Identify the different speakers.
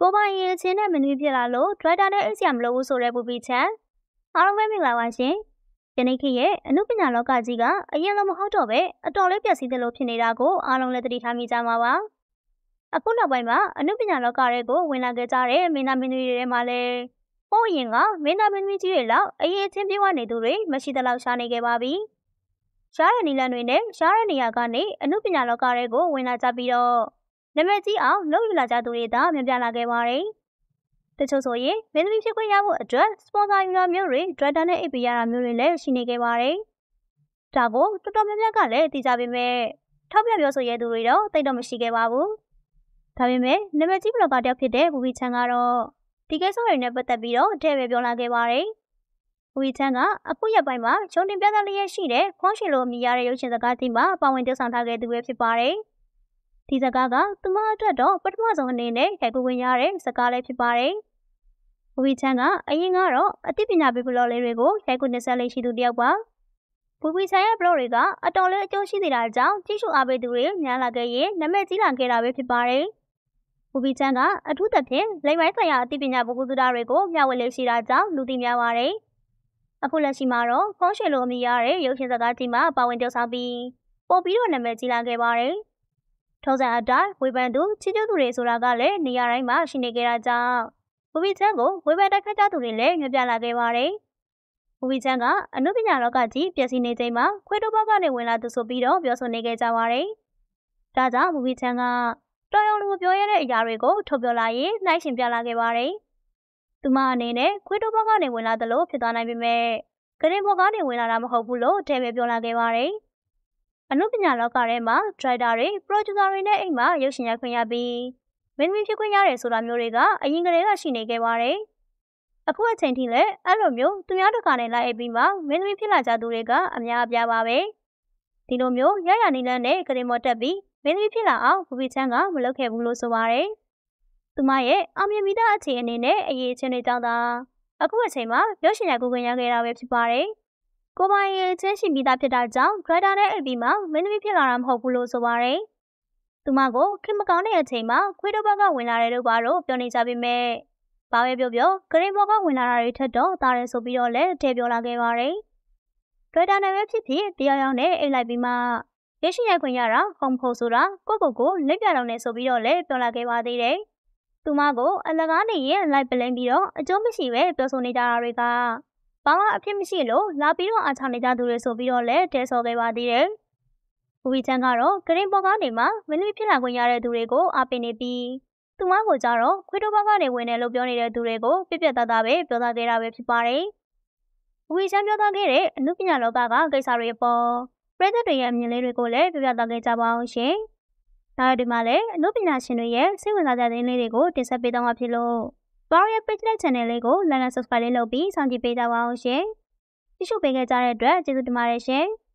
Speaker 1: ကိုပိုင်ရင်ချင်းနဲ့မနွေးဖြစ်လာလို့ဒရိုက်တာနဲ့အိတ်ဆရာမလို့ဘူးဆိုတဲ့ပူပီချန်အားလုံးပဲမင်္ဂလာပါရှင်ယနေ့ခေတ်ရဲ့အမှုပညာလောကကြီးကအရင်လိုမဟုတ်တော့ပဲအတော်လေးပျက်စီးတယ်လို့ဖြစ်နေတာကိုအားလုံးလည်းသတိထားမိကြမှာပါအခုနောက်ပိုင်းမှာအမှုပညာလောကတွေကိုဝင်လာခဲ့ကြတဲ့မင်းသားမင်းသမီးတွေထဲမှာလည်းဟိုးရင်ကမင်းသားမင်းသမီးကြီးတွေလောက်အရေးချင်းပြေးဝနေသူတွေမရှိသလောက်ရှားနေခဲ့ပါပြီရှားတဲ့နီလန်တွေနဲ့ရှားတဲ့နေရာကနေအမှုပညာလောကတွေကိုဝင်လာကြပြီးတော့ နာမည်ကြီးအောင်လုပ်ယူလာကြသူတွေသာမြန်ပြလာခဲ့ပါတယ်။တချို့ဆိုရင်မင်းသမီးဖြစ်ခွင့်ရဖို့အတွက်စပွန်ဆာယူလာမျိုးတွေဒရိုက်တာနဲ့အိပ်ပေးရတာမျိုးတွေလည်းရှိနေခဲ့ပါတယ်။ဒါကိုတော်တော်များများကလည်းသိကြပေမဲ့ထောက်ပြပြောဆိုရသူတွေတော့သိတော့မရှိခဲ့ပါဘူး။ဒါပေမဲ့နာမည်ကြီးဘလော့ဂါတယောက်ဖြစ်တဲ့ဘူဘီချန်ကတော့ဒီကိစ္စတွေနဲ့ပတ်သက်ပြီးတော့တဲ့ပဲပြောလာခဲ့ပါတယ်။ဘူဘီချန်ကအခုရက်ပိုင်းမှာချုံတင်ပြသလျက်ရှိတဲ့ခွန်ရှင်လိုအမိရတဲ့ရုပ်ရှင်စကားတီးမှာပါဝင်တည်ဆောင်ထားခဲ့သူပဲဖြစ်ပါတယ်။ ဒီစကားကသူမအတွက်တော့ပထမဆုံးအနေနဲ့ရိုက်ကူးဝင်ရတဲ့စကားလေးဖြစ်ပါတယ်။ဘူဘီချန်ကအရင်ကတော့အသိပညာပေးဘလော့လေးတွေကိုရိုက်ကူးနေဆက်လေးရှိသူတယောက်ပါ။ဘူဘီချန်ရဲ့ဘလော့တွေကအတော်လေးအကျိုးရှိနေတာကြောင့်ကြည့်ရှုအားပေးသူတွေများလာခဲ့ရင်နာမည်ကြီးလာခဲ့တာပဲဖြစ်ပါတယ်။ဘူဘီချန်ကအထူးသဖြင့်လိမ်မိုင်းဆိုင်ရာအသိပညာပုဂ္ဂိုလ်သူသားတွေကိုမျှဝေလေးရှိတာကြောင့်လူသိများပါတယ်။အခုလက်ရှိမှာတော့ဖုန်းရှင်လိုအမိရတဲ့ရုပ်ရှင်စကားကြီးမှာပါဝင်ပြောဆောင်ပြီးပို့ပြီးတော့နာမည်ကြီးလာခဲ့ပါတယ်။ ထုံးစံအတိုင်းဝေဖန်သူချီးကျူးသူတွေဆိုတာကလည်းနေရာတိုင်းမှာရှိနေကြတာကြောင့်ဘူဘီချန်ကိုဝေဖန်တိုက်ခိုက်ကြသူတွေလည်းညပြလာခဲ့ပါတယ်။ဘူဘီချန်ကအနုပညာလောကကြီးပျက်စီးနေချိန်မှာခွေးတို့ဘက်ကနေဝင်လာသူဆိုပြီးတော့ပြောဆိုနေခဲ့ကြပါတယ်။ဒါကြောင့်ဘူဘီချန်ကတော်ရုံလူပြောရတဲ့အရာတွေကိုထုတ်ပြောလာရင်နှိုင်းရှင်ပြလာခဲ့ပါတယ်။သူမအနေနဲ့ခွေးတို့ဘက်ကနေဝင်လာသလိုဖြစ်သွားနိုင်ပေမဲ့ဂရင်ဘော်ကနေဝင်လာတာမဟုတ်ဘူးလို့တဲပဲပြောလာခဲ့ပါတယ်။ အနုပညာလောကထဲမှာဒရိုက်တာတွေပရိုဂျူဆာတွေနဲ့အိမ်မှာရုပ်ရှင်ရိုက်ခွင့်ရပြီးမင်းသမီးဖြစ်ခွင့်ရတယ်ဆိုတာမျိုးတွေကအရင်ကတည်းကရှိနေခဲ့ပါတယ်။အခုအချိန်ထိလည်းအဲ့လိုမျိုးသူများတကာနဲ့လိုက်ပြီးမှမင်းသမီးဖြစ်လာကြသူတွေကအများအပြားပါပဲ။ဒီလိုမျိုးရရနေလန်းနဲ့ကရင်မော်တက်ပြီးမင်းသမီးဖြစ်လာအောင်ဘူဘီချန်ကမလုပ်ခဲ့ဘူးလို့ဆိုပါတယ်။သူမရဲ့အောင်မြင်မိသားအခြေအနေနဲ့အရေးချင်းတွေကြောင့်သာအခုအချိန်မှာရုပ်ရှင်ရိုက်ကူးခွင့်ရခဲ့တာပဲဖြစ်ပါတယ်။ ကိုပိုင်ရဲ့ချင်းရှိပြီးသားဖြစ်တာကြောင့်ဒရိုက်တာနဲ့အိပ်ပြီးမှမင်းသမီးဖြစ်လာတာမဟုတ်ဘူးလို့ဆိုပါရယ်။သူမကိုခင်မကောင်းတဲ့အချိန်မှာခွေးတို့ဘက်ကဝင်လာတယ်လို့ပါတော့ပြောနေကြပေမဲ့ဘာပဲပြောပြောဂရင်းဘော်ကဝင်လာတာတွေထက်တော့တားတယ်ဆိုပြီးတော့လည်းထဲပြောလာခဲ့ပါရယ်။ဒရိုက်တာနဲ့ပဲဖြစ်ဖြစ်တရားရောက်နဲ့အိပ်လိုက်ပြီးမှရရှိရခွင့်ရတာဟုံဖို့ဆိုတာကိုကိုကိုလက်ပြတော်နဲ့ဆိုပြီးတော့လည်းပြောလာခဲ့ပါသေးတယ်။သူမကိုအလကားနေရင်လိုက်ပလင်းပြီးတော့အကျိုးမရှိပဲပြောဆိုနေကြတာတွေက ဘာမှအဖြစ်မရှိလို့လာပြီးတော့အားချနေကြသူတွေဆိုပြီးတော့လည်းတဲဆော်ခဲ့ပါသေးတယ်။ဘူဝီချန်ကတော့ဂရင်းဘော်ကနေမှမင်းသမီးဖြစ်လာခွင့်ရတဲ့သူတွေကိုအားပေးနေပြီးသူမကိုကြတော့ခွေးတို့ဘက်ကနေဝင်တယ်လို့ပြောနေတဲ့သူတွေကိုပြပြတသားပဲပြောသားခဲ့တာပဲဖြစ်ပါတယ်။ဘူဝီချန်ပြောသားခဲ့တဲ့အမှုပညာလောကကကိစ္စတွေပေါ်ပရိသတ်တွေရဲ့အမြင်လေးတွေကိုလည်းပြပြသားခဲ့ကြပါအောင်ရှင်။ဒါဒီမှာလည်းအမှုပညာရှင်တွေရဲ့စိတ်ဝင်စားကြတဲ့လေးတွေကိုတင်ဆက်ပေးတော့မှာဖြစ်လို့ Power ရဲ့ page နဲ့ channel လေးကို like and subscribe လေးလုပ်ပြီးစောင့်ကြည့်ပေးကြပါအောင်ရှင်။ကြည့်ရှုပေးခဲ့ကြတဲ့အတွက်ကျေးဇူးတင်ပါတယ်ရှင်။